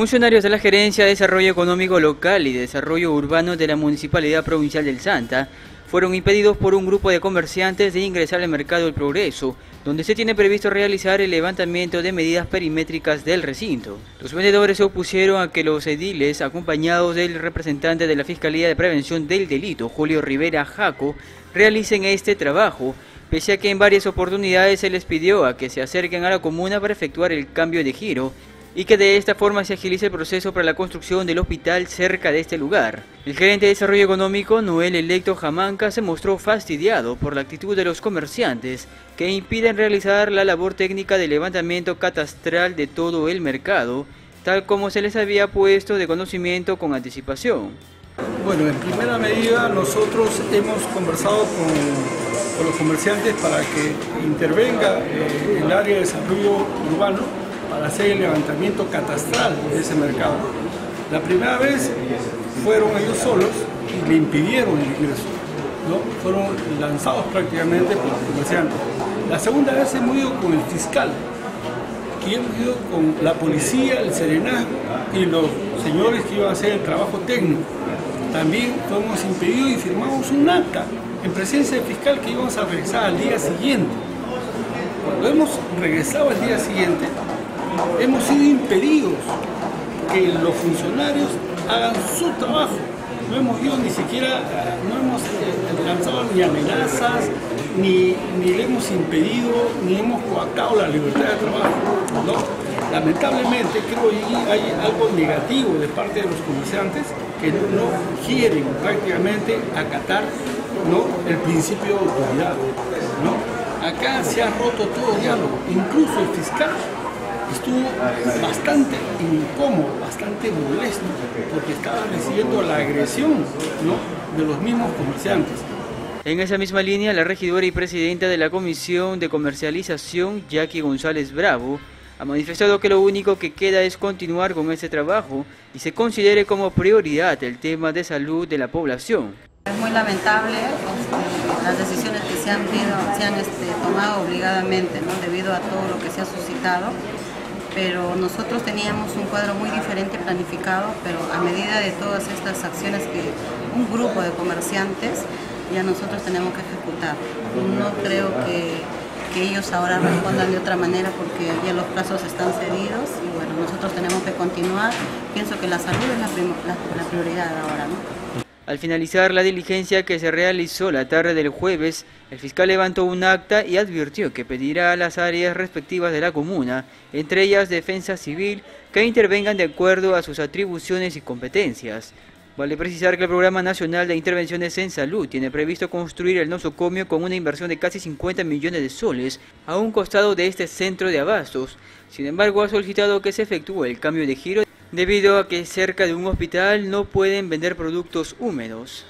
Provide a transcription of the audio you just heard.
Funcionarios de la Gerencia de Desarrollo Económico Local y Desarrollo Urbano de la Municipalidad Provincial del Santa fueron impedidos por un grupo de comerciantes de ingresar al mercado del Progreso, donde se tiene previsto realizar el levantamiento de medidas perimétricas del recinto. Los vendedores se opusieron a que los ediles, acompañados del representante de la Fiscalía de Prevención del Delito, Julio Rivera Jaco, realicen este trabajo, pese a que en varias oportunidades se les pidió a que se acerquen a la comuna para efectuar el cambio de giro y que de esta forma se agilice el proceso para la construcción del hospital cerca de este lugar. El gerente de Desarrollo Económico, Noel Electo Jamanca, se mostró fastidiado por la actitud de los comerciantes que impiden realizar la labor técnica de levantamiento catastral de todo el mercado, tal como se les había puesto de conocimiento con anticipación. Bueno, en primera medida nosotros hemos conversado con, los comerciantes para que intervenga eh, el área de desarrollo urbano para hacer el levantamiento catastral de ese mercado. La primera vez fueron ellos solos y le impidieron el ingreso. ¿no? Fueron lanzados prácticamente por los comerciantes. La segunda vez hemos ido con el fiscal, y hemos ido con la policía, el serenazgo y los señores que iban a hacer el trabajo técnico. También fuimos impedidos y firmamos un acta en presencia del fiscal que íbamos a regresar al día siguiente. Cuando hemos regresado al día siguiente, hemos sido impedidos que los funcionarios hagan su trabajo. No hemos ido ni siquiera, no hemos eh, lanzado ni amenazas, ni, le hemos impedido, ni hemos coactado la libertad de trabajo. Lamentablemente creo que hay algo negativo de parte de los comerciantes que no quieren prácticamente acatar ¿no? el principio de autoridad. ¿no? Acá se ha roto todo diálogo, incluso el fiscal estuvo bastante incómodo, bastante molesto, porque estaba recibiendo la agresión de los mismos comerciantes. En esa misma línea, la regidora y presidenta de la Comisión de Comercialización, Jackie González Bravo, ha manifestado que lo único que queda es continuar con este trabajo y se considere como prioridad el tema de salud de la población. Es muy lamentable este, las decisiones que se han, se han este, tomado obligadamente debido a todo lo que se ha suscitado pero nosotros teníamos un cuadro muy diferente planificado, pero a medida de todas estas acciones que un grupo de comerciantes ya nosotros tenemos que ejecutar. No creo que, ellos ahora respondan de otra manera porque ya los plazos están cedidos y bueno, nosotros tenemos que continuar. Pienso que la salud es la, prioridad ahora. ¿no? Al finalizar la diligencia que se realizó la tarde del jueves, el fiscal levantó un acta y advirtió que pedirá a las áreas respectivas de la comuna, entre ellas Defensa Civil, que intervengan de acuerdo a sus atribuciones y competencias. Vale precisar que el Programa Nacional de Intervenciones en Salud tiene previsto construir el nosocomio con una inversión de casi 50 millones de soles a un costado de este centro de abastos. Sin embargo, ha solicitado que se efectúe el cambio de giro debido a que cerca de un hospital no pueden vender productos húmedos.